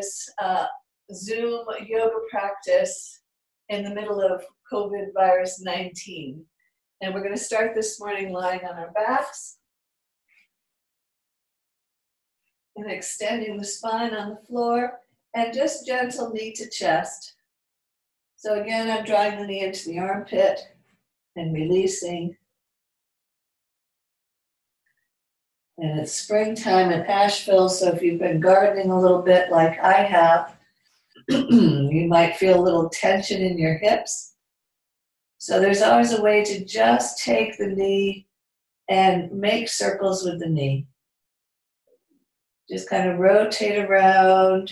this uh, Zoom yoga practice in the middle of COVID virus 19. And we're going to start this morning lying on our backs and extending the spine on the floor and just gentle knee to chest. So again, I'm drawing the knee into the armpit and releasing. And it's springtime in Asheville, so if you've been gardening a little bit like I have, you might feel a little tension in your hips. So there's always a way to just take the knee and make circles with the knee. Just kind of rotate around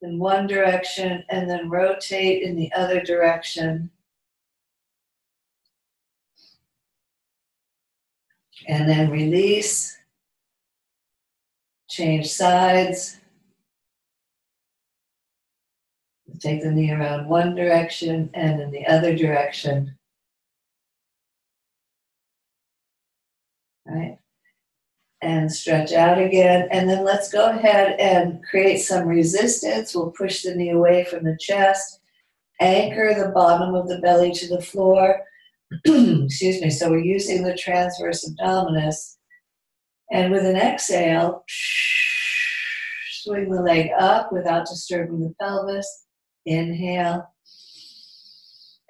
in one direction and then rotate in the other direction. And then release, change sides. Take the knee around one direction and in the other direction. Right? And stretch out again. And then let's go ahead and create some resistance. We'll push the knee away from the chest. Anchor the bottom of the belly to the floor. Excuse me. So we're using the transverse abdominis. And with an exhale, swing the leg up without disturbing the pelvis. Inhale.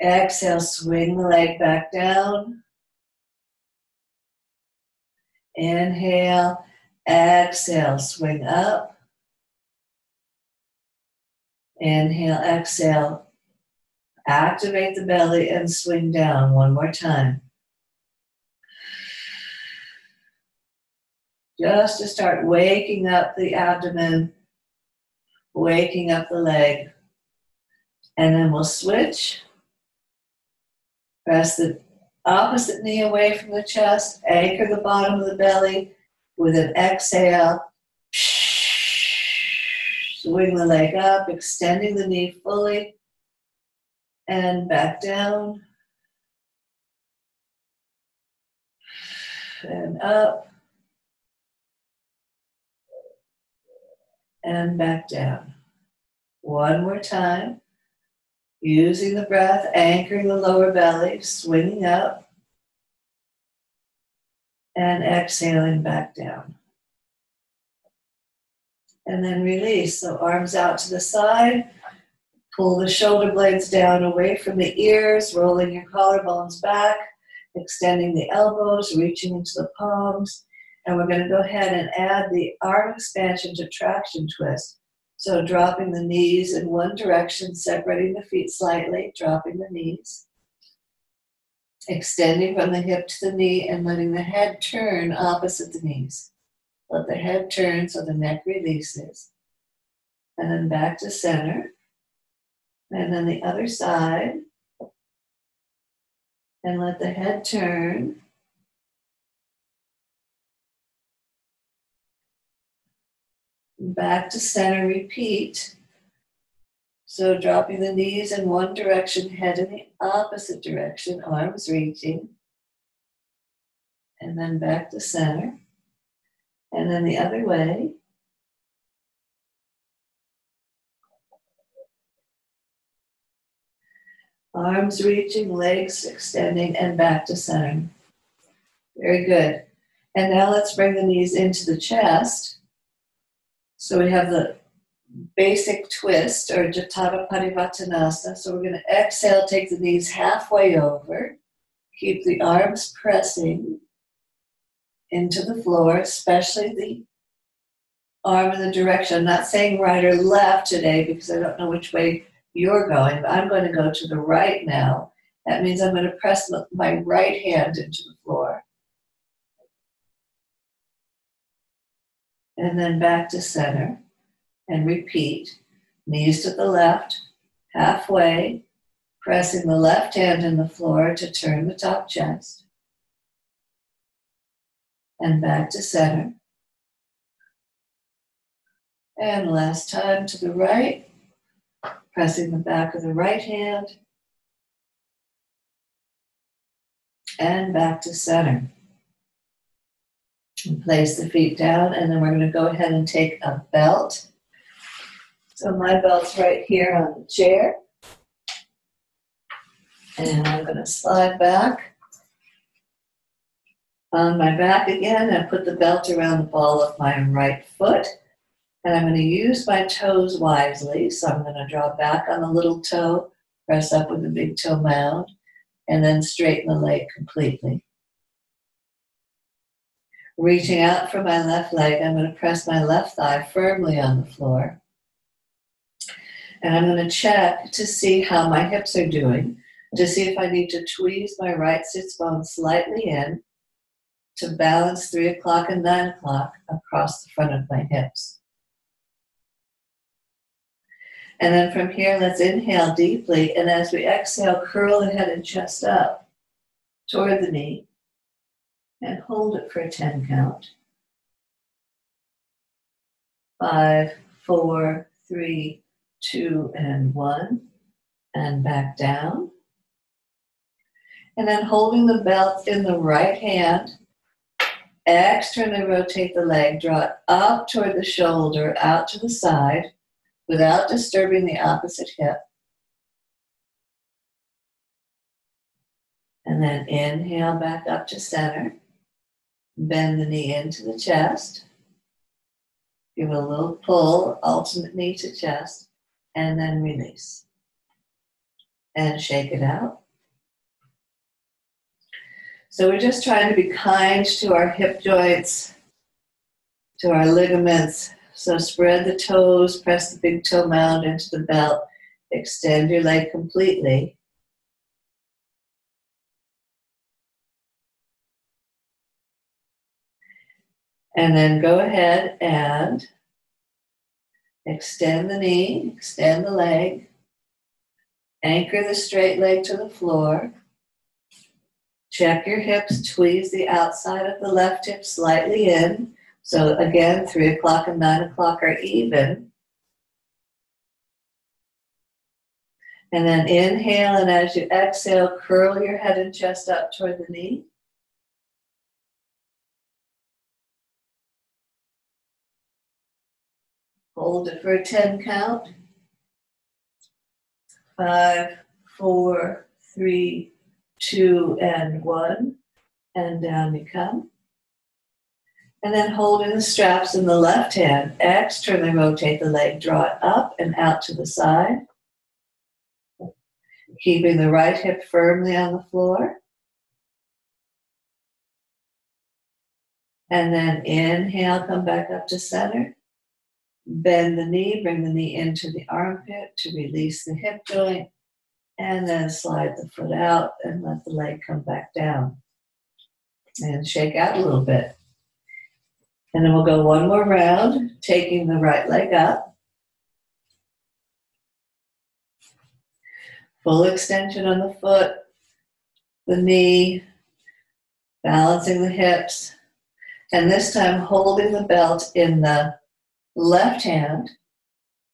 Exhale, swing the leg back down. Inhale. Exhale, swing up. Inhale, exhale. Activate the belly and swing down one more time. Just to start waking up the abdomen, waking up the leg. And then we'll switch. Press the opposite knee away from the chest. Anchor the bottom of the belly with an exhale. Swing the leg up, extending the knee fully. And back down. And up. And back down. One more time. Using the breath, anchoring the lower belly, swinging up, and exhaling back down. And then release. So arms out to the side. Pull the shoulder blades down away from the ears, rolling your collarbones back, extending the elbows, reaching into the palms. And we're going to go ahead and add the arm expansion to traction twist. So dropping the knees in one direction, separating the feet slightly, dropping the knees. Extending from the hip to the knee and letting the head turn opposite the knees. Let the head turn so the neck releases. And then back to center. And then the other side. And let the head turn. back to center, repeat. So dropping the knees in one direction, head in the opposite direction, arms reaching. And then back to center. And then the other way. Arms reaching, legs extending, and back to center. Very good. And now let's bring the knees into the chest. So we have the basic twist or Jathara Parivartanasana. So we're going to exhale, take the knees halfway over, keep the arms pressing into the floor, especially the arm in the direction. I'm not saying right or left today because I don't know which way you're going, I'm going to go to the right now. That means I'm going to press my right hand into the floor. and then back to center and repeat. Knees to the left, halfway, pressing the left hand in the floor to turn the top chest. And back to center. And last time to the right, pressing the back of the right hand. And back to center. And place the feet down, and then we're going to go ahead and take a belt So my belt's right here on the chair. And I'm going to slide back on my back again and put the belt around the ball of my right foot. And I'm going to use my toes wisely. So I'm going to draw back on the little toe, press up with the big toe mound, and then straighten the leg completely. Reaching out for my left leg, I'm going to press my left thigh firmly on the floor. And I'm going to check to see how my hips are doing, to see if I need to tweeze my right sits bone slightly in to balance three o'clock and nine o'clock across the front of my hips. And then from here, let's inhale deeply. And as we exhale, curl the head and chest up toward the knee and hold it for a 10 count. Five, four, three, two, and one. And back down. And then holding the belt in the right hand, externally rotate the leg, draw it up toward the shoulder, out to the side without disturbing the opposite hip. And then inhale back up to center. Bend the knee into the chest. Give a little pull, alternate knee to chest, and then release. And shake it out. So we're just trying to be kind to our hip joints, to our ligaments, so spread the toes, press the big toe mound into the belt, extend your leg completely. And then go ahead and extend the knee, extend the leg, anchor the straight leg to the floor. Check your hips, tweeze the outside of the left hip slightly in. So again, three o'clock and nine o'clock are even. And then inhale, and as you exhale, curl your head and chest up toward the knee. Hold it for a 10 count. Five, four, three, two, and one. And down you come. And then holding the straps in the left hand, externally rotate the leg, draw it up and out to the side. Keeping the right hip firmly on the floor. And then inhale, come back up to center. Bend the knee, bring the knee into the armpit to release the hip joint. And then slide the foot out and let the leg come back down. And shake out a little bit. And then we'll go one more round, taking the right leg up. Full extension on the foot, the knee, balancing the hips, and this time holding the belt in the left hand.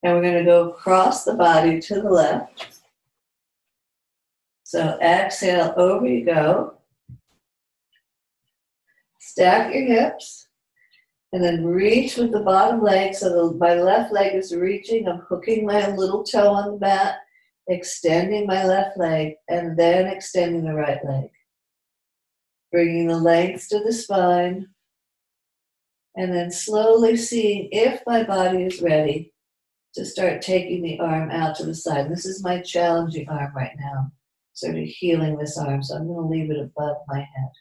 And we're going to go across the body to the left. So exhale, over you go. Stack your hips. And then reach with the bottom leg so the, my left leg is reaching. I'm hooking my little toe on the mat, extending my left leg, and then extending the right leg. Bringing the length to the spine. And then slowly seeing if my body is ready to start taking the arm out to the side. This is my challenging arm right now, sort of healing this arm. So I'm going to leave it above my head.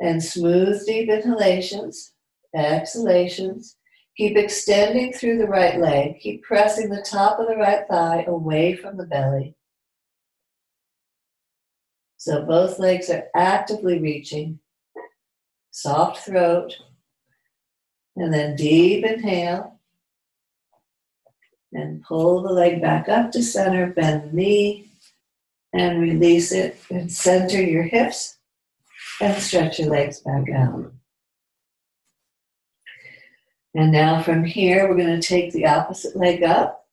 And smooth deep inhalations, exhalations. Keep extending through the right leg. Keep pressing the top of the right thigh away from the belly. So both legs are actively reaching. Soft throat. And then deep inhale. And pull the leg back up to center, bend the knee, and release it. And center your hips and stretch your legs back out. And now from here, we're going to take the opposite leg up.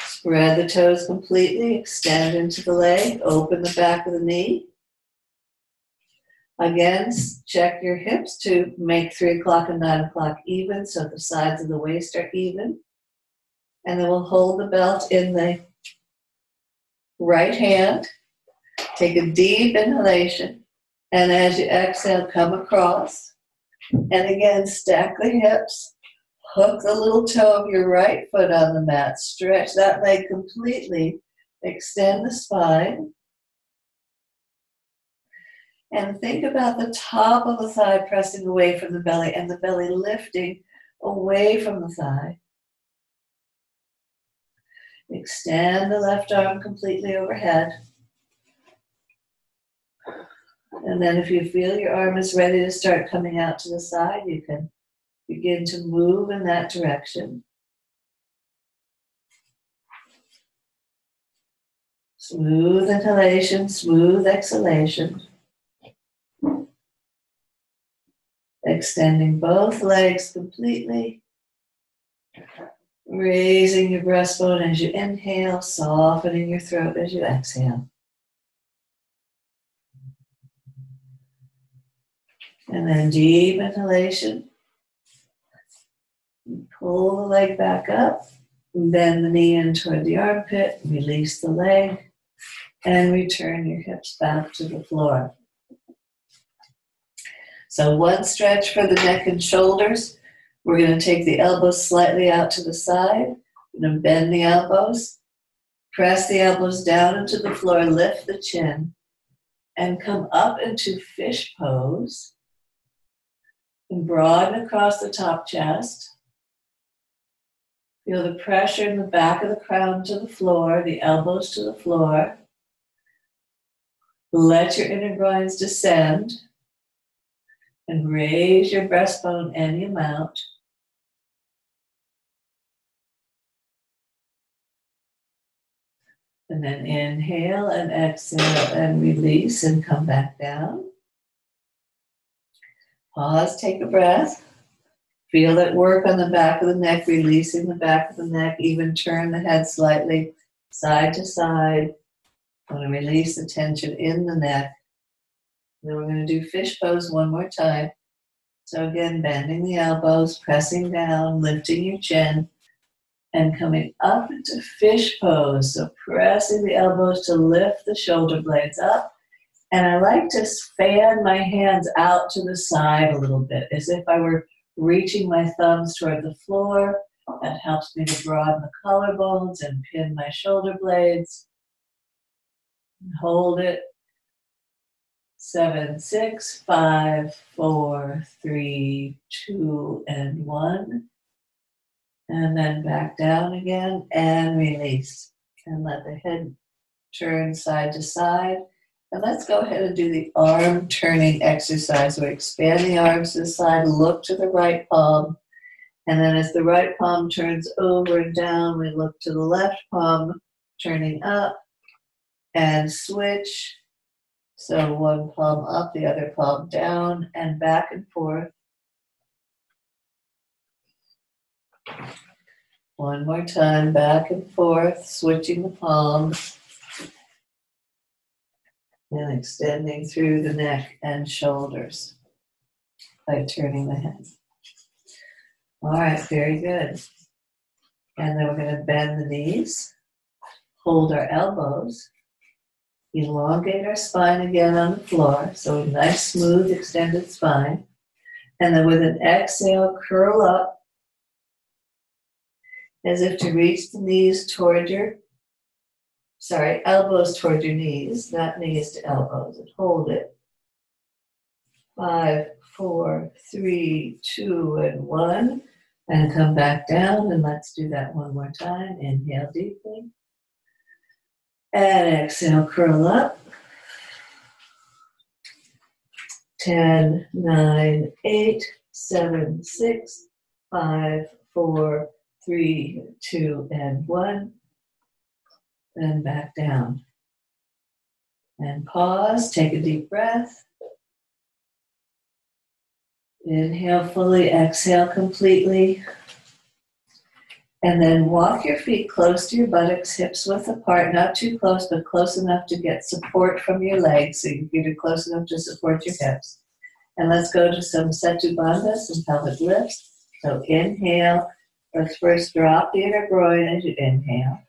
Spread the toes completely, extend into the leg, open the back of the knee. Again, check your hips to make three o'clock and nine o'clock even so the sides of the waist are even. And then we'll hold the belt in the right hand. Take a deep inhalation. And as you exhale, come across. And again, stack the hips. Hook the little toe of your right foot on the mat. Stretch that leg completely. Extend the spine. And think about the top of the thigh pressing away from the belly and the belly lifting away from the thigh. Extend the left arm completely overhead. And then if you feel your arm is ready to start coming out to the side, you can begin to move in that direction. Smooth inhalation, smooth exhalation. Extending both legs completely. Raising your breastbone as you inhale, softening your throat as you exhale. And then deep inhalation. Pull the leg back up. Bend the knee in toward the armpit. Release the leg. And return your hips back to the floor. So one stretch for the neck and shoulders. We're going to take the elbows slightly out to the side. We're going to bend the elbows. Press the elbows down into the floor. Lift the chin. And come up into fish pose. And broaden across the top chest. Feel the pressure in the back of the crown to the floor, the elbows to the floor. Let your inner groins descend and raise your breastbone any amount. And then inhale and exhale and release and come back down. Pause, take a breath. Feel it work on the back of the neck, releasing the back of the neck. Even turn the head slightly side to side. Want to release the tension in the neck. Then we're going to do fish pose one more time. So again, bending the elbows, pressing down, lifting your chin, and coming up into fish pose. So pressing the elbows to lift the shoulder blades up. And I like to fan my hands out to the side a little bit, as if I were reaching my thumbs toward the floor. That helps me to broaden the collarbones and pin my shoulder blades. Hold it seven, six, five, four, three, two, and one. And then back down again and release. And let the head turn side to side. And let's go ahead and do the arm turning exercise. We expand the arms to the side, look to the right palm. And then as the right palm turns over and down, we look to the left palm, turning up and switch so one palm up, the other palm down, and back and forth. One more time, back and forth, switching the palms. And extending through the neck and shoulders by turning the head. All right, very good. And then we're going to bend the knees, hold our elbows, Elongate our spine again on the floor. So a nice, smooth, extended spine. And then with an exhale, curl up as if to reach the knees toward your, sorry, elbows toward your knees, not knees to elbows, and hold it. Five, four, three, two, and one. And come back down, and let's do that one more time. Inhale deeply. And exhale, curl up. 10, 9, 8, 7, 6, 5, 4, 3, 2, and 1. Then back down. And pause, take a deep breath. Inhale fully, exhale completely. And then walk your feet close to your buttocks, hips width apart, not too close, but close enough to get support from your legs. So your feet are close enough to support your hips. And let's go to some Setu Bandha, some pelvic lifts. So inhale. Let's first drop the inner groin as you inhale.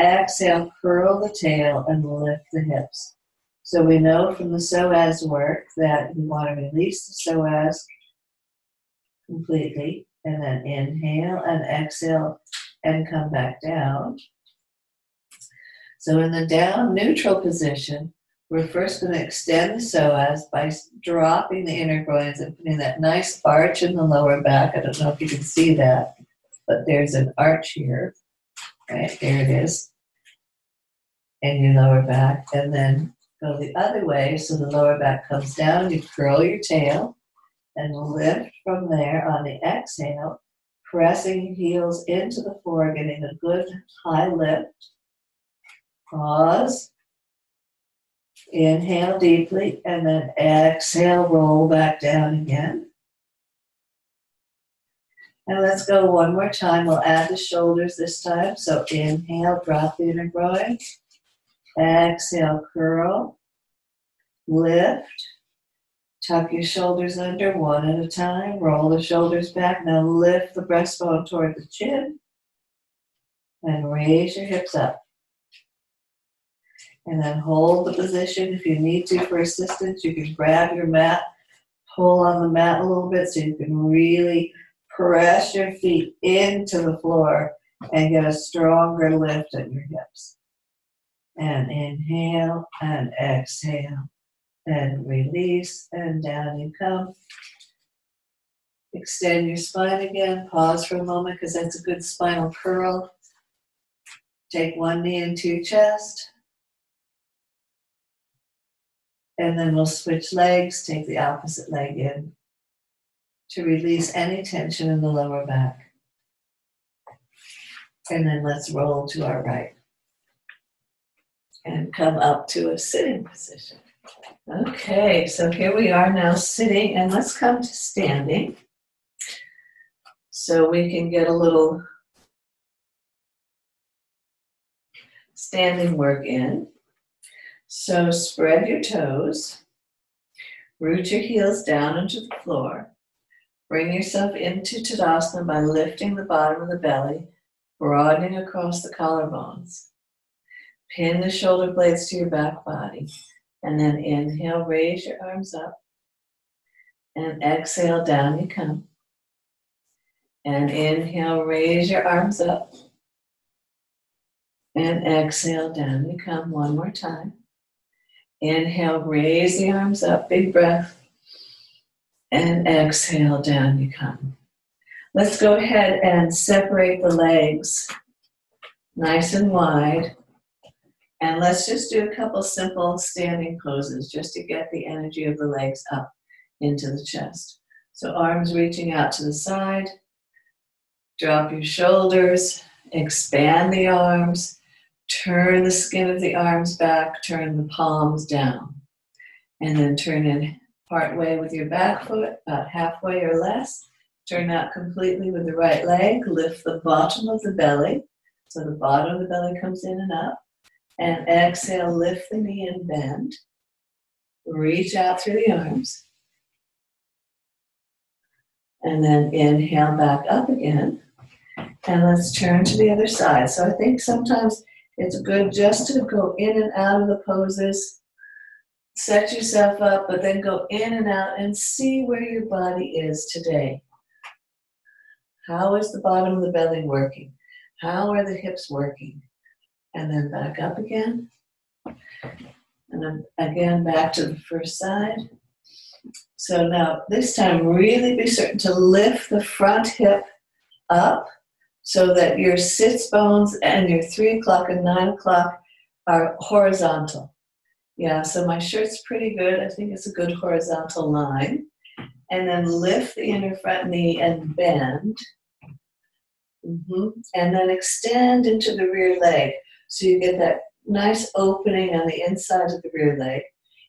Exhale, curl the tail and lift the hips. So we know from the psoas work that we want to release the psoas completely and then inhale and exhale and come back down. So in the down neutral position, we're first going to extend the psoas by dropping the inner groins and putting that nice arch in the lower back. I don't know if you can see that, but there's an arch here. Right, there it is. In your lower back. And then go the other way so the lower back comes down. You curl your tail and lift from there on the exhale, pressing heels into the floor, getting a good high lift. Pause. Inhale deeply and then exhale, roll back down again. And let's go one more time. We'll add the shoulders this time. So inhale, drop the inner groin. Exhale, curl. Lift. Tuck your shoulders under one at a time. Roll the shoulders back. Now lift the breastbone toward the chin. And raise your hips up. And then hold the position. If you need to for assistance, you can grab your mat, pull on the mat a little bit so you can really press your feet into the floor and get a stronger lift at your hips. And inhale and exhale and release, and down you come. Extend your spine again. Pause for a moment because that's a good spinal curl. Take one knee into your chest. And then we'll switch legs, take the opposite leg in to release any tension in the lower back. And then let's roll to our right and come up to a sitting position. Okay, so here we are now sitting, and let's come to standing so we can get a little standing work in. So spread your toes, root your heels down into the floor, bring yourself into Tadasana by lifting the bottom of the belly, broadening across the collarbones. Pin the shoulder blades to your back body. And then inhale, raise your arms up. And exhale, down you come. And inhale, raise your arms up. And exhale, down you come one more time. Inhale, raise the arms up, big breath. And exhale, down you come. Let's go ahead and separate the legs nice and wide. And let's just do a couple simple standing poses just to get the energy of the legs up into the chest. So arms reaching out to the side. Drop your shoulders, expand the arms, turn the skin of the arms back, turn the palms down. And then turn in part way with your back foot, about halfway or less. Turn out completely with the right leg. Lift the bottom of the belly. So the bottom of the belly comes in and up. And exhale, lift the knee and bend. Reach out through the arms. And then inhale back up again. And let's turn to the other side. So I think sometimes it's good just to go in and out of the poses, set yourself up, but then go in and out and see where your body is today. How is the bottom of the belly working? How are the hips working? And then back up again. And then again back to the first side. So now this time really be certain to lift the front hip up so that your sits bones and your three o'clock and nine o'clock are horizontal. Yeah, so my shirt's pretty good. I think it's a good horizontal line. And then lift the inner front knee and bend. Mm-hmm. And then extend into the rear leg. So you get that nice opening on the inside of the rear leg.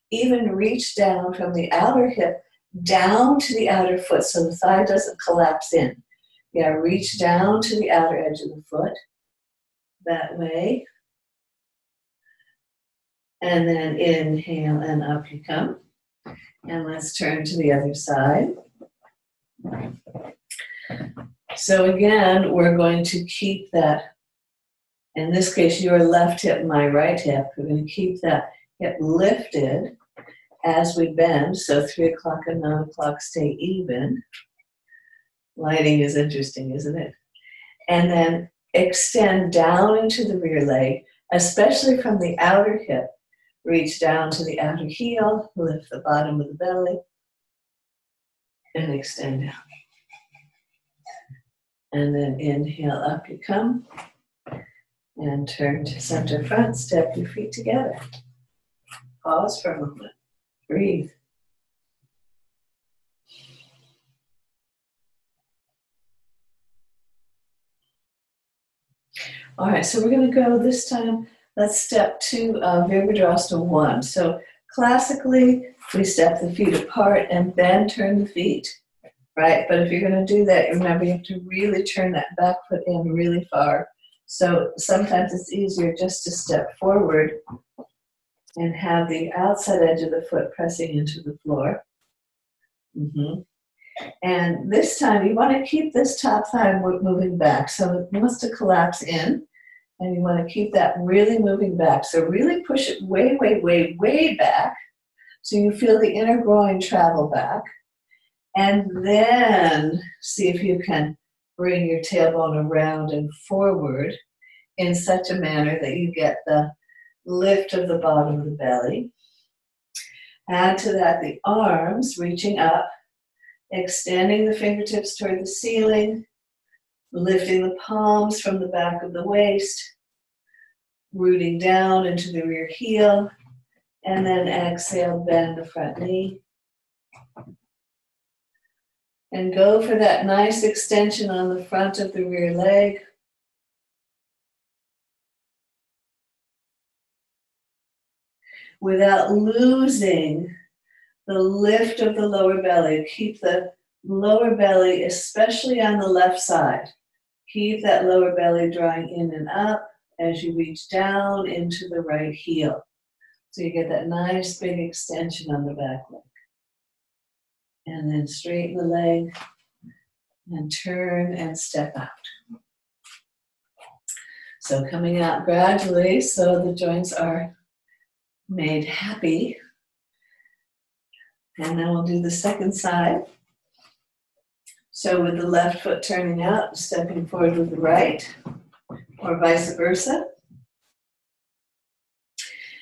Even reach down from the outer hip down to the outer foot so the thigh doesn't collapse in. Yeah, reach down to the outer edge of the foot. That way. And then inhale and up you come. And let's turn to the other side. So again, we're going to keep that, in this case, your left hip, my right hip. We're going to keep that hip lifted as we bend. So three o'clock and nine o'clock stay even. Lighting is interesting, isn't it? And then extend down into the rear leg, especially from the outer hip. Reach down to the outer heel, lift the bottom of the belly, and extend down. And then inhale, up you come. And turn to center front, step your feet together. Pause for a moment. Breathe. All right, so we're going to go this time. Let's step to uh, Virabhadrasana 1. So classically, we step the feet apart and then turn the feet, right? But if you're going to do that, remember you have to really turn that back foot in really far. So sometimes it's easier just to step forward and have the outside edge of the foot pressing into the floor. Mm-hmm. And this time you want to keep this top thigh moving back. So it wants to collapse in. And you want to keep that really moving back. So really push it way, way, way, way back. So you feel the inner groin travel back. And then see if you can bring your tailbone around and forward in such a manner that you get the lift of the bottom of the belly. Add to that the arms reaching up extending the fingertips toward the ceiling, lifting the palms from the back of the waist, rooting down into the rear heel, and then exhale, bend the front knee. And go for that nice extension on the front of the rear leg. Without losing the lift of the lower belly. Keep the lower belly, especially on the left side. Keep that lower belly drawing in and up as you reach down into the right heel. So you get that nice big extension on the back leg. And then straighten the leg and turn and step out. So coming out gradually so the joints are made happy and then we'll do the second side. So with the left foot turning out, stepping forward with the right, or vice versa.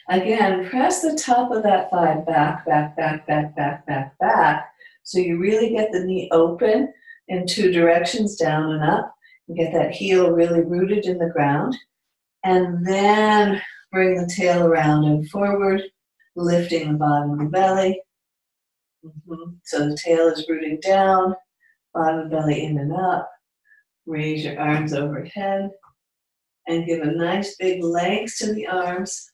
Again, press the top of that thigh back, back, back, back, back, back, back. So you really get the knee open in two directions, down and up. You get that heel really rooted in the ground. And then bring the tail around and forward, lifting the bottom of the belly. Mm-hmm. So the tail is rooting down, bottom belly in and up. Raise your arms overhead and give a nice big length to the arms.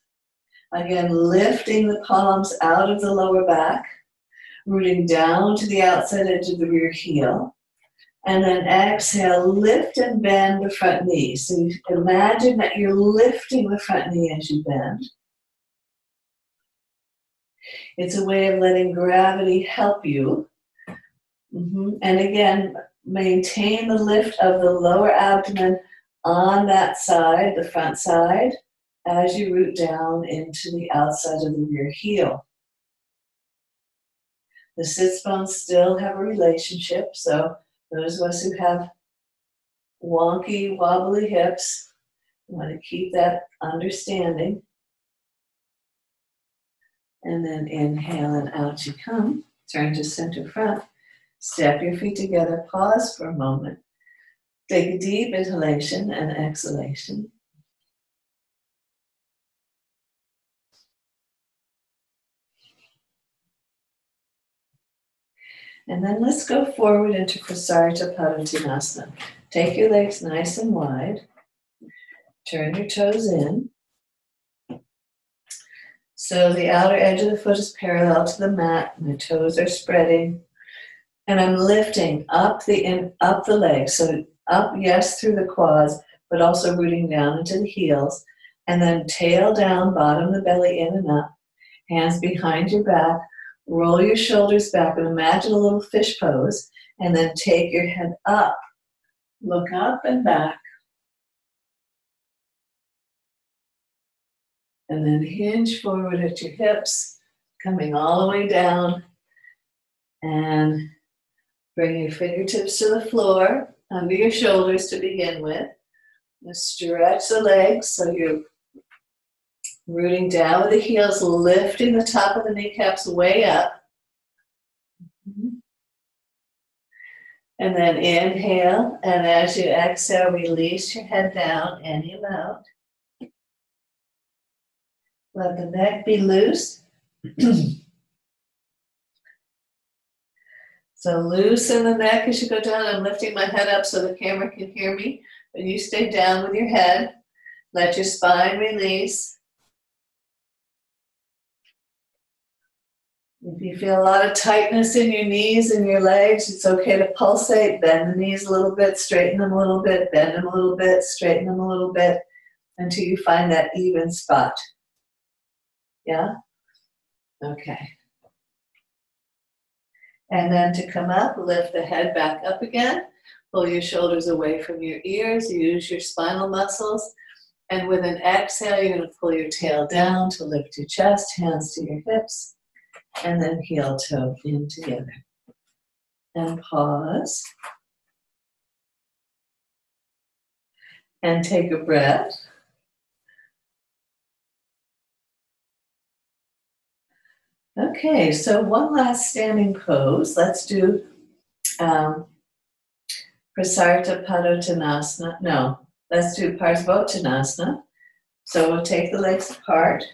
Again, lifting the palms out of the lower back, rooting down to the outside edge of the rear heel. And then exhale, lift and bend the front knee. So you imagine that you're lifting the front knee as you bend. It's a way of letting gravity help you. Mm-hmm. And again, maintain the lift of the lower abdomen on that side, the front side, as you root down into the outside of the rear heel. The sits bones still have a relationship, so those of us who have wonky, wobbly hips, want to keep that understanding. And then inhale and out you come. Turn to center front. Step your feet together. Pause for a moment. Take a deep inhalation and exhalation. And then let's go forward into Prasarita Padottanasana. Take your legs nice and wide. Turn your toes in. So the outer edge of the foot is parallel to the mat, my toes are spreading. And I'm lifting up the in, up the legs. So up, yes, through the quads, but also rooting down into the heels. And then tail down, bottom of the belly in and up. Hands behind your back. Roll your shoulders back and imagine a little fish pose. And then take your head up. Look up and back. And then hinge forward at your hips, coming all the way down. And bring your fingertips to the floor, under your shoulders to begin with. And stretch the legs so you're rooting down with the heels, lifting the top of the kneecaps way up. And then inhale, and as you exhale, release your head down any amount. Let the neck be loose. so loosen the neck as you go down. I'm lifting my head up so the camera can hear me. But you stay down with your head. Let your spine release. If you feel a lot of tightness in your knees and your legs, it's okay to pulsate. Bend the knees a little bit, straighten them a little bit, bend them a little bit, straighten them a little bit until you find that even spot. Yeah? Okay. And then to come up, lift the head back up again. Pull your shoulders away from your ears. Use your spinal muscles. And with an exhale, you're going to pull your tail down to lift your chest, hands to your hips and then heel toe in together. And pause. And take a breath. Okay, so one last standing pose. Let's do um, Prasarita Padottanasana. No, let's do Parsvottanasana. So we'll take the legs apart,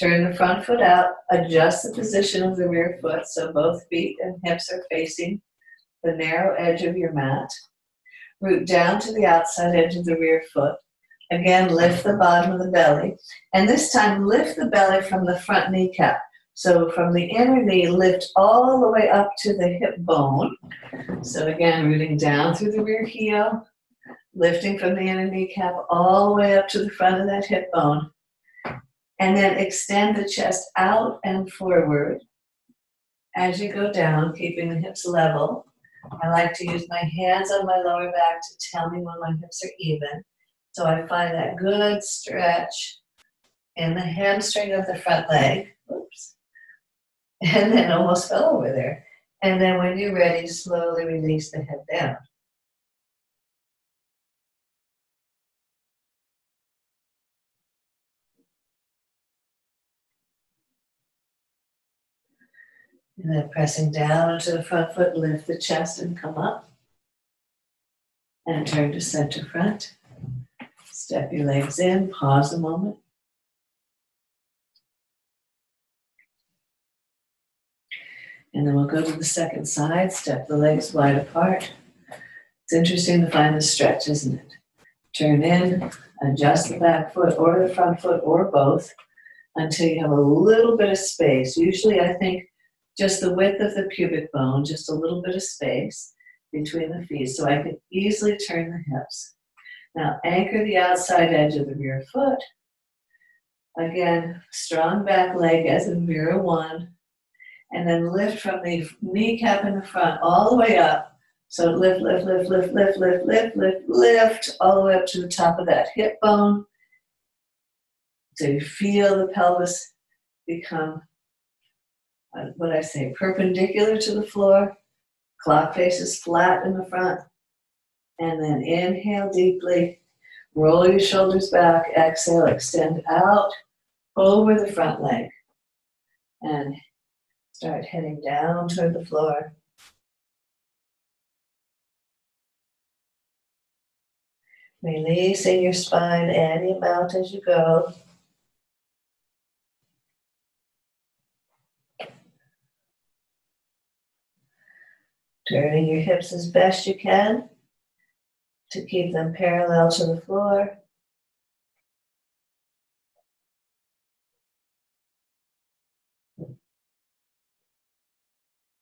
Turn the front foot out, adjust the position of the rear foot so both feet and hips are facing the narrow edge of your mat. Root down to the outside edge of the rear foot. Again, lift the bottom of the belly. And this time, lift the belly from the front kneecap. So from the inner knee, lift all the way up to the hip bone. So again, rooting down through the rear heel, lifting from the inner kneecap all the way up to the front of that hip bone. And then extend the chest out and forward as you go down, keeping the hips level. I like to use my hands on my lower back to tell me when my hips are even. So I find that good stretch in the hamstring of the front leg. Oops. And then almost fell over there. And then when you're ready, slowly release the head down. And then pressing down into the front foot, lift the chest and come up. And turn to center front. Step your legs in, pause a moment. And then we'll go to the second side, step the legs wide apart. It's interesting to find the stretch, isn't it? Turn in, adjust the back foot or the front foot or both until you have a little bit of space. Usually, I think just the width of the pubic bone, just a little bit of space between the feet so I can easily turn the hips. Now anchor the outside edge of the rear foot. Again, strong back leg as in Vira one. And then lift from the kneecap in the front all the way up. So lift, lift, lift, lift, lift, lift, lift, lift, lift, all the way up to the top of that hip bone. So you feel the pelvis become Uh, what I say, perpendicular to the floor. Clock faces flat in the front. And then inhale deeply. Roll your shoulders back. Exhale, extend out over the front leg. And start heading down toward the floor. Releasing your spine any amount as you go. Turning your hips as best you can to keep them parallel to the floor.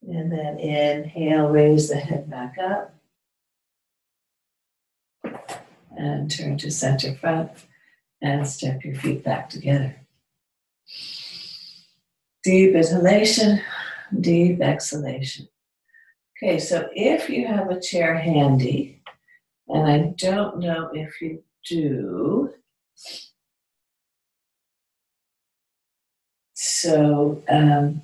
And then inhale, raise the head back up. And turn to center front and step your feet back together. Deep inhalation, deep exhalation. Okay, so if you have a chair handy, and I don't know if you do, so um,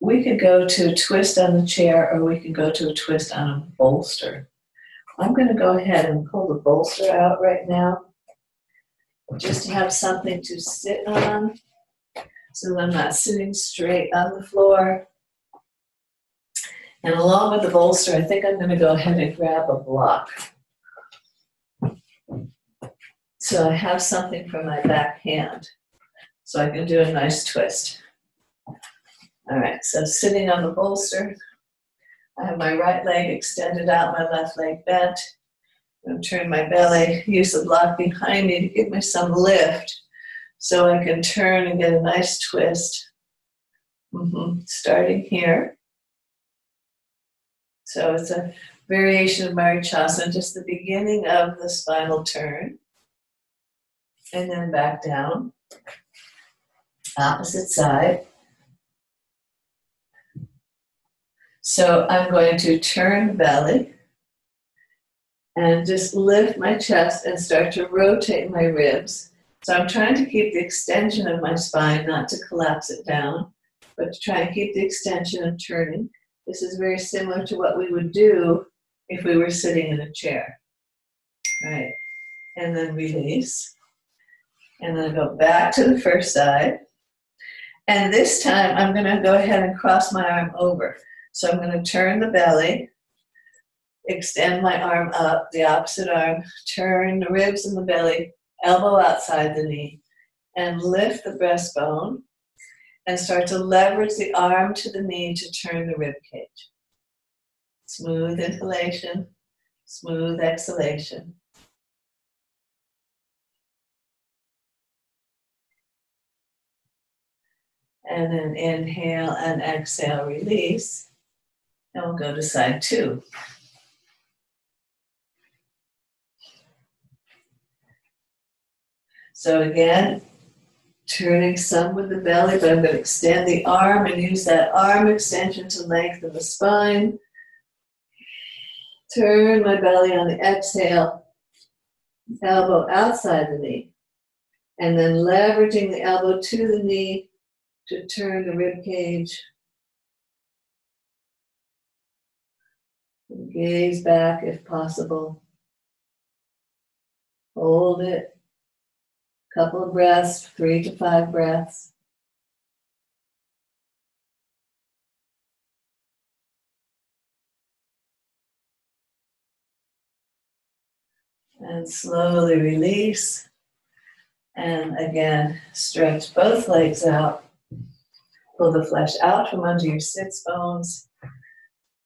we could go to a twist on the chair or we could go to a twist on a bolster. I'm going to go ahead and pull the bolster out right now just to have something to sit on so I'm not sitting straight on the floor. And along with the bolster, I think I'm going to go ahead and grab a block. So I have something for my back hand. So I can do a nice twist. All right, so sitting on the bolster, I have my right leg extended out, my left leg bent. I'm turn my belly, use the block behind me to give me some lift so I can turn and get a nice twist. Mm-hmm. Starting here. So it's a variation of Marichyasana, just the beginning of the spinal turn. And then back down. Opposite side. So I'm going to turn belly and just lift my chest and start to rotate my ribs. So I'm trying to keep the extension of my spine, not to collapse it down, but to try and keep the extension and turning. This is very similar to what we would do if we were sitting in a chair. Right. And then release. And then go back to the first side. And this time I'm going to go ahead and cross my arm over. So I'm going to turn the belly, extend my arm up, the opposite arm, turn the ribs and the belly, elbow outside the knee, and lift the breastbone and start to leverage the arm to the knee to turn the rib cage. Smooth inhalation, smooth exhalation. And then inhale and exhale, release. And we'll go to side two. So again, turning some with the belly, but I'm going to extend the arm and use that arm extension to lengthen the spine. Turn my belly on the exhale, elbow outside the knee, and then leveraging the elbow to the knee to turn the rib cage. Gaze back if possible. Hold it couple of breaths, three to five breaths. And slowly release. And again, stretch both legs out. Pull the flesh out from under your sits bones.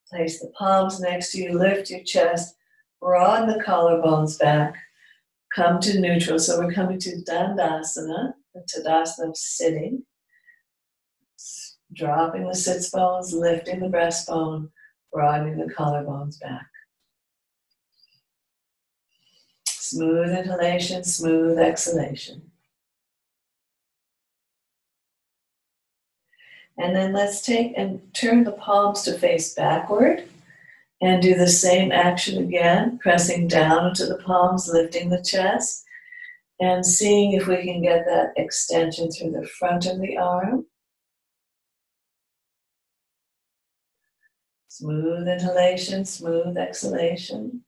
Place the palms next to you. Lift your chest. Broaden the collarbones back come to neutral. So we're coming to Dandasana, the Tadasana of sitting. Dropping the sits bones, lifting the breastbone, broadening the collarbones back. Smooth inhalation, smooth exhalation. And then let's take and turn the palms to face backward. And do the same action again, pressing down into the palms, lifting the chest, and seeing if we can get that extension through the front of the arm. Smooth inhalation, smooth exhalation.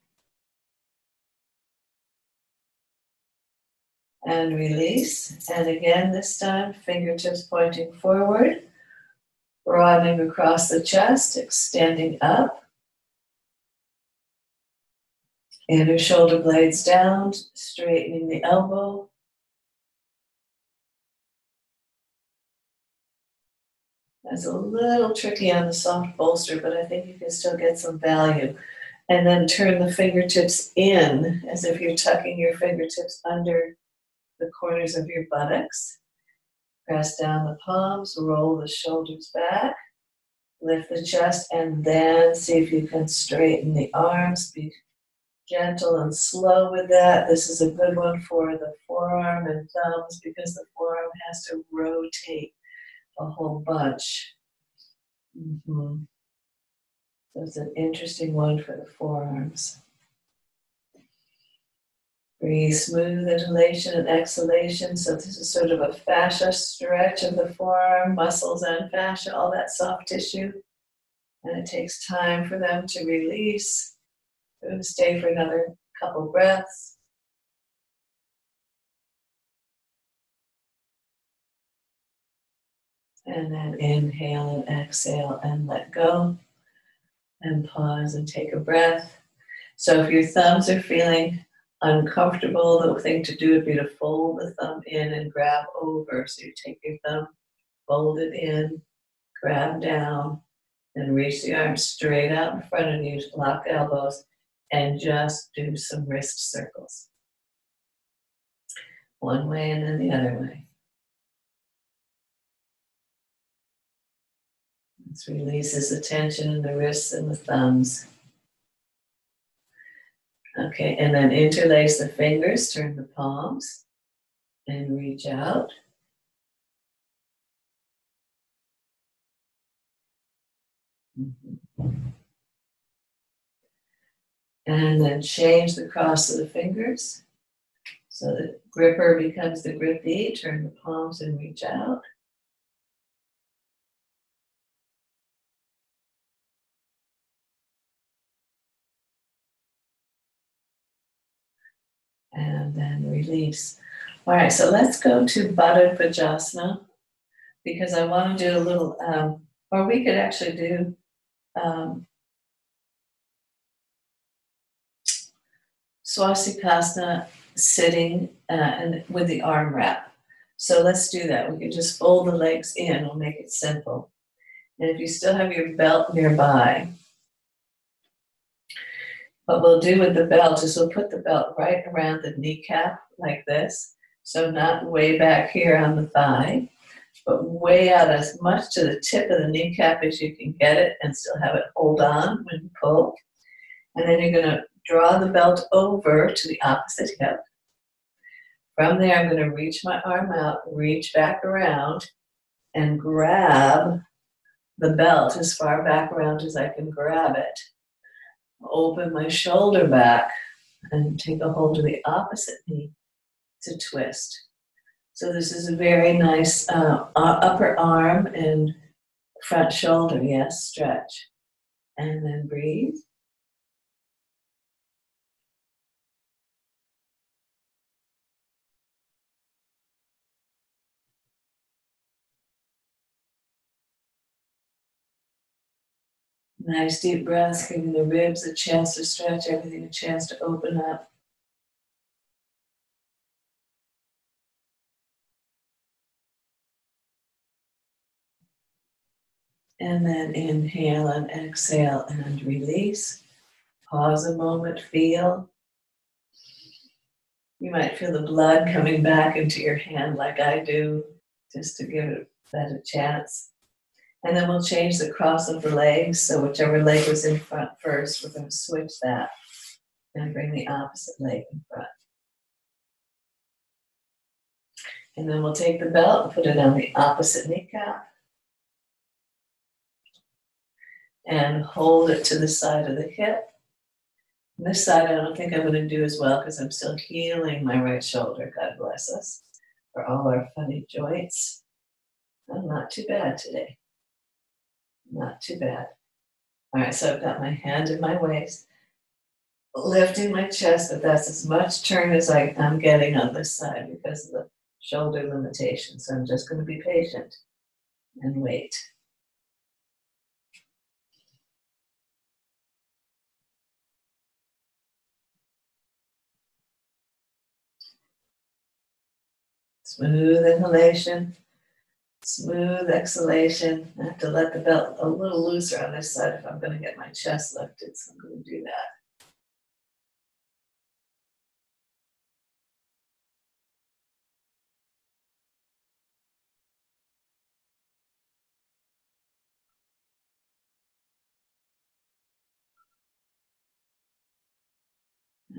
And release. And again, this time, fingertips pointing forward, broadening across the chest, extending up. Inner shoulder blades down, straightening the elbow. That's a little tricky on the soft bolster, but I think you can still get some value. And then turn the fingertips in as if you're tucking your fingertips under the corners of your buttocks. Press down the palms, roll the shoulders back, Lift the chest and then see if you can straighten the arms. Be gentle and slow with that. This is a good one for the forearm and thumbs because the forearm has to rotate a whole bunch. Mm-hmm. So it's an interesting one for the forearms. Breathe smooth inhalation and exhalation. So this is sort of a fascia stretch of the forearm, muscles and fascia, all that soft tissue. And it takes time for them to release. Stay for another couple breaths. And then inhale and exhale and let go. And pause and take a breath. So if your thumbs are feeling uncomfortable, the thing to do would be to fold the thumb in and grab over. So you take your thumb, fold it in, grab down, and reach the arm straight out in front of you, lock elbows, and just do some wrist circles. One way and then the other way. This releases the tension in the wrists and the thumbs. Okay, and then interlace the fingers, turn the palms, and reach out. Mm-hmm. And then change the cross of the fingers. So the gripper becomes the grippy, turn the palms and reach out. and then release. All right, so let's go to Baddha Konasana because I want to do a little, um, or we could actually do um, Swastikasana sitting uh, and with the arm wrap. So let's do that. We can just fold the legs in. We'll make it simple. And if you still have your belt nearby, what we'll do with the belt is we'll put the belt right around the kneecap like this. So not way back here on the thigh, but way out as much to the tip of the kneecap as you can get it and still have it hold on when you pull. And then you're going to draw the belt over to the opposite hip. From there, I'm going to reach my arm out, reach back around, and grab the belt as far back around as I can grab it open my shoulder back and take a hold of the opposite knee to twist. So this is a very nice uh, upper arm and front shoulder, yes, stretch. And then breathe. Nice deep breaths, giving the ribs a chance to stretch, everything a chance to open up. And then inhale and exhale and release. Pause a moment, feel. You might feel the blood coming back into your hand like I do, just to give that a chance. And then we'll change the cross of the legs. So whichever leg was in front first, we're going to switch that and bring the opposite leg in front. And then we'll take the belt and put it on the opposite kneecap. And hold it to the side of the hip. And this side I don't think I'm going to do as well because I'm still healing my right shoulder. God bless us for all our funny joints. I'm not too bad today. Not too bad. All right, so I've got my hand in my waist, lifting my chest, but that's as much turn as I, am getting on this side because of the shoulder limitation. So I'm just going to be patient and wait. Smooth inhalation smooth exhalation. I have to let the belt a little looser on this side if I'm going to get my chest lifted, so I'm going to do that.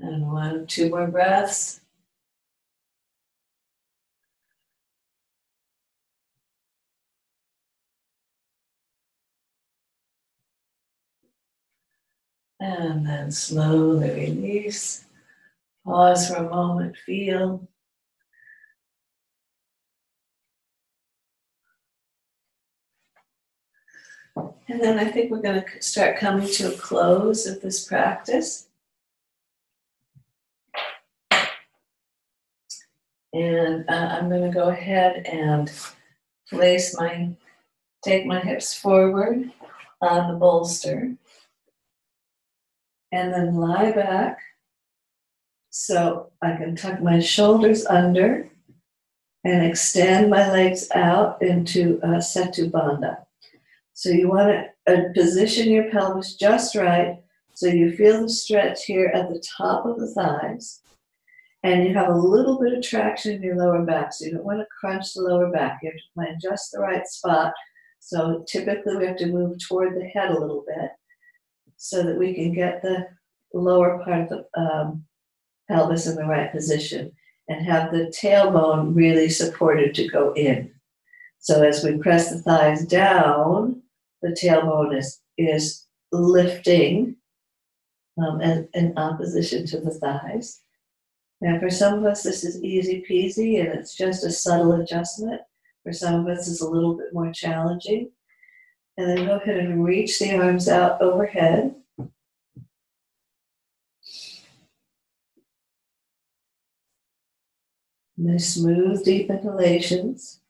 And one, two more breaths. And then slowly release. Pause for a moment, feel. And then I think we're going to start coming to a close of this practice. And uh, I'm going to go ahead and place my, take my hips forward on the bolster. And then lie back so I can tuck my shoulders under and extend my legs out into uh, Setu Bandha. So you want to uh, position your pelvis just right so you feel the stretch here at the top of the thighs and you have a little bit of traction in your lower back. So you don't want to crunch the lower back. You have to find just the right spot. So typically we have to move toward the head a little bit so that we can get the lower part of the um, pelvis in the right position and have the tailbone really supported to go in. So as we press the thighs down, the tailbone is, is lifting um, in, in opposition to the thighs. Now, for some of us, this is easy peasy and it's just a subtle adjustment. For some of us, it's a little bit more challenging. And then go ahead and reach the arms out overhead. Nice smooth, deep inhalations.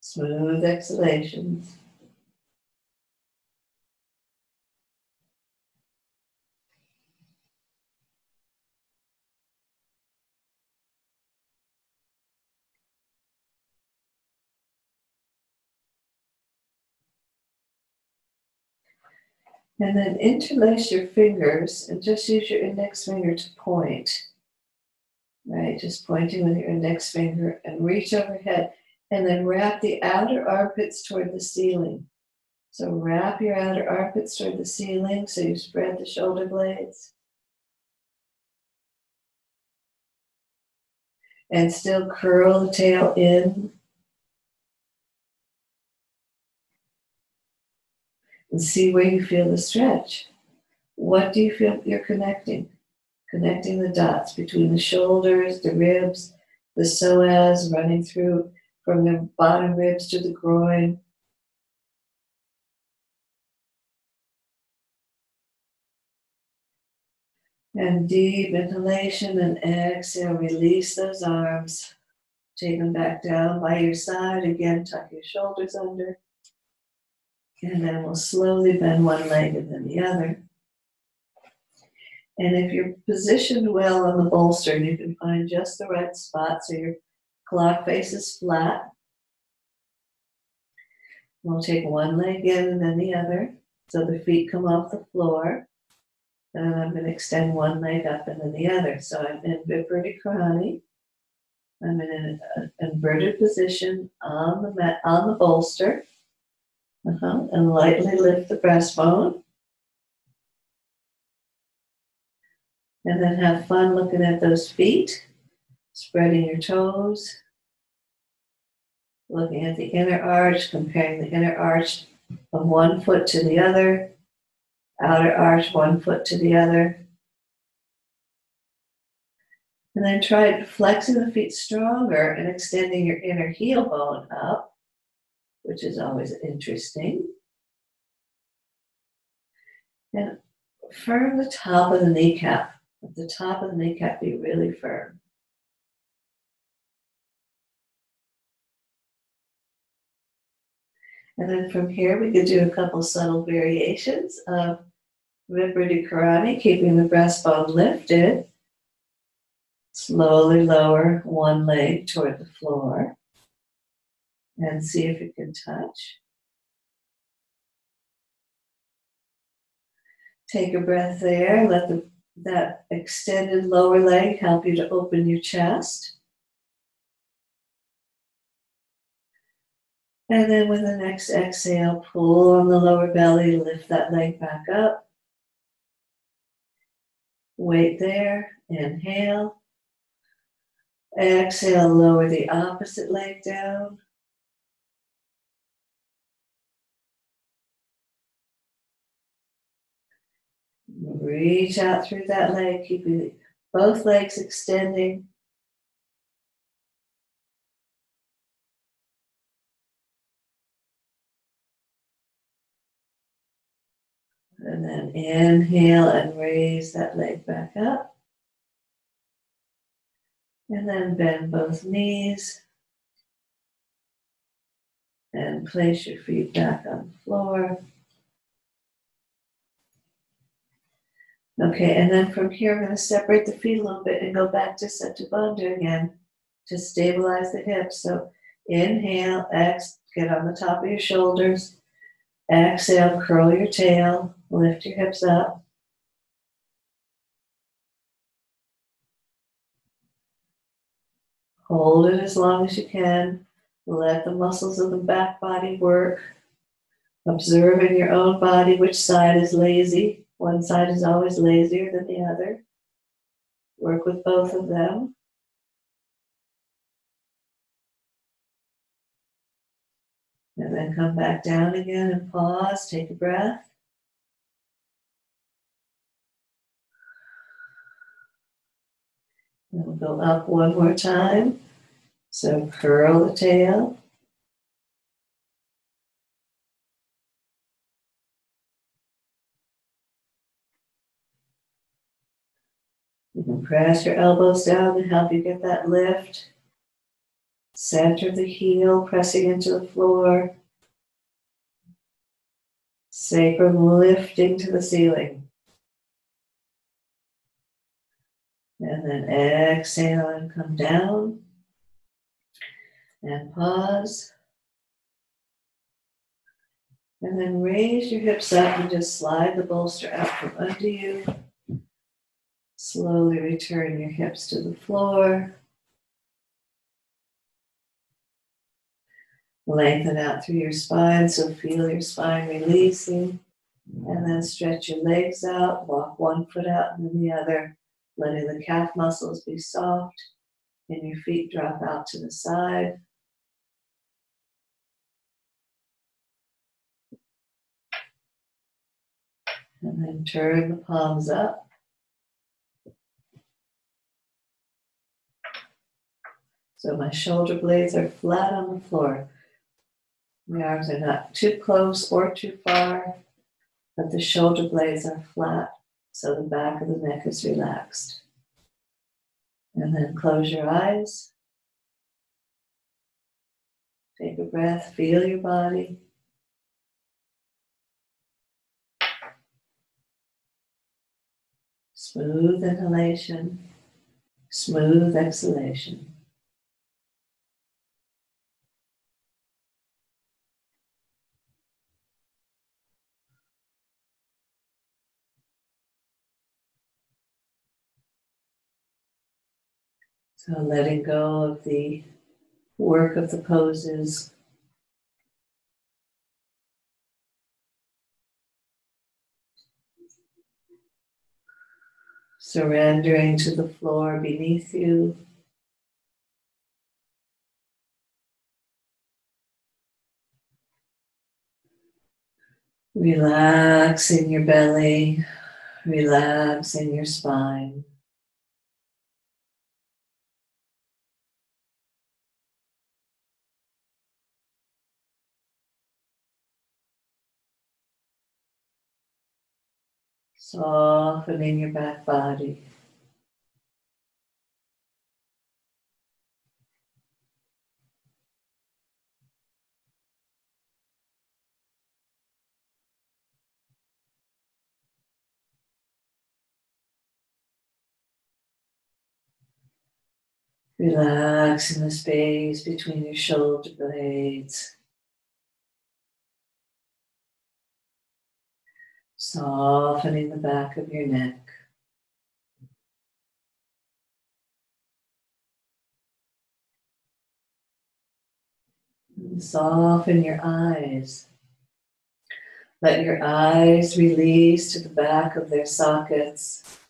Smooth exhalations. And then interlace your fingers and just use your index finger to point. Right, just pointing with your index finger and reach overhead. And then wrap the outer armpits toward the ceiling. So wrap your outer armpits toward the ceiling so you spread the shoulder blades. And still curl the tail in and see where you feel the stretch. What do you feel you're connecting? Connecting the dots between the shoulders, the ribs, the psoas running through from the bottom ribs to the groin. And deep inhalation and exhale, release those arms. Take them back down by your side. Again, tuck your shoulders under. And then we'll slowly bend one leg and then the other. And if you're positioned well on the bolster, you can find just the right spot so your clock face is flat. We'll take one leg in and then the other so the feet come off the floor. And I'm going to extend one leg up and then the other. So I'm in Viparita Karani. I'm in an inverted position on the mat, on the bolster. Uh-huh. And lightly lift the breastbone. And then have fun looking at those feet, spreading your toes, looking at the inner arch, comparing the inner arch of one foot to the other, outer arch one foot to the other. And then try flexing the feet stronger and extending your inner heel bone up which is always interesting. And firm the top of the kneecap. Let the top of the kneecap be really firm. And then from here, we could do a couple subtle variations of Karani, keeping the breastbone lifted. Slowly lower one leg toward the floor and see if it can touch. Take a breath there. Let the, that extended lower leg help you to open your chest. And then with the next exhale, pull on the lower belly, lift that leg back up. Wait there, inhale. Exhale, lower the opposite leg down. Reach out through that leg, keeping both legs extending. And then inhale and raise that leg back up. And then bend both knees. And place your feet back on the floor. Okay, and then from here, I'm going to separate the feet a little bit and go back to Setu Bandha again to stabilize the hips. So inhale, X, get on the top of your shoulders. Exhale, curl your tail, lift your hips up. Hold it as long as you can. Let the muscles of the back body work. Observe in your own body which side is lazy. One side is always lazier than the other. Work with both of them. And then come back down again and pause, take a breath. And we'll go up one more time. So curl the tail. Press your elbows down to help you get that lift. Center the heel, pressing into the floor. Sacrum lifting to the ceiling. And then exhale and come down. And pause. And then raise your hips up and just slide the bolster out from under you. Slowly return your hips to the floor. Lengthen out through your spine, so feel your spine releasing. And then stretch your legs out, walk one foot out and then the other, letting the calf muscles be soft and your feet drop out to the side. And then turn the palms up. So my shoulder blades are flat on the floor. My arms are not too close or too far, but the shoulder blades are flat, so the back of the neck is relaxed. And then close your eyes. Take a breath, feel your body. Smooth inhalation, smooth exhalation. So letting go of the work of the poses. Surrendering to the floor beneath you. Relaxing your belly, relaxing your spine. Softening your back body. Relaxing the space between your shoulder blades. Softening the back of your neck. Soften your eyes. Let your eyes release to the back of their sockets.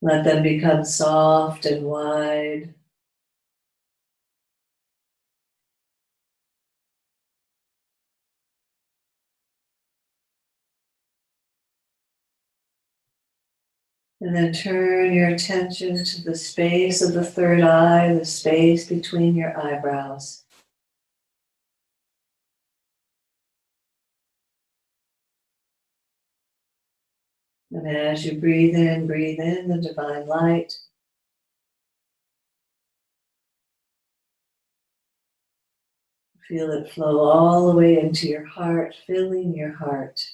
Let them become soft and wide. And then turn your attention to the space of the third eye, the space between your eyebrows. And as you breathe in, breathe in the divine light. Feel it flow all the way into your heart, filling your heart.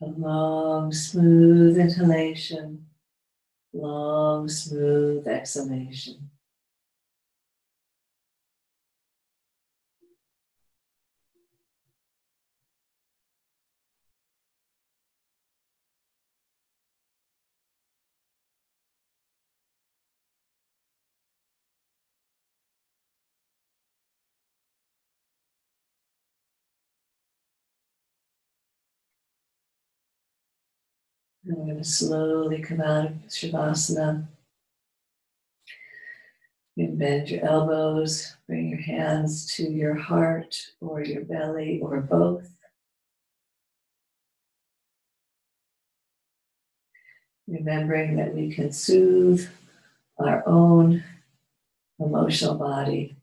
A long, smooth inhalation, long, smooth exhalation. And we're going to slowly come out of Shavasana. You bend your elbows, bring your hands to your heart or your belly or both. Remembering that we can soothe our own emotional body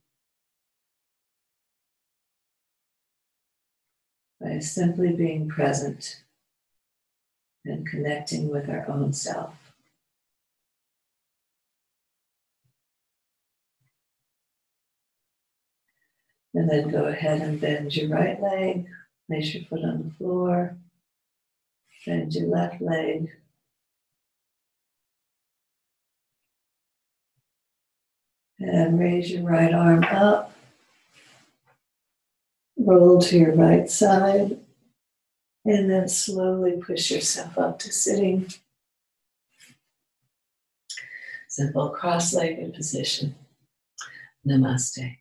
by simply being present and connecting with our own self. And then go ahead and bend your right leg, place your foot on the floor, bend your left leg. And raise your right arm up. Roll to your right side. And then slowly push yourself up to sitting. Simple cross legged position. Namaste.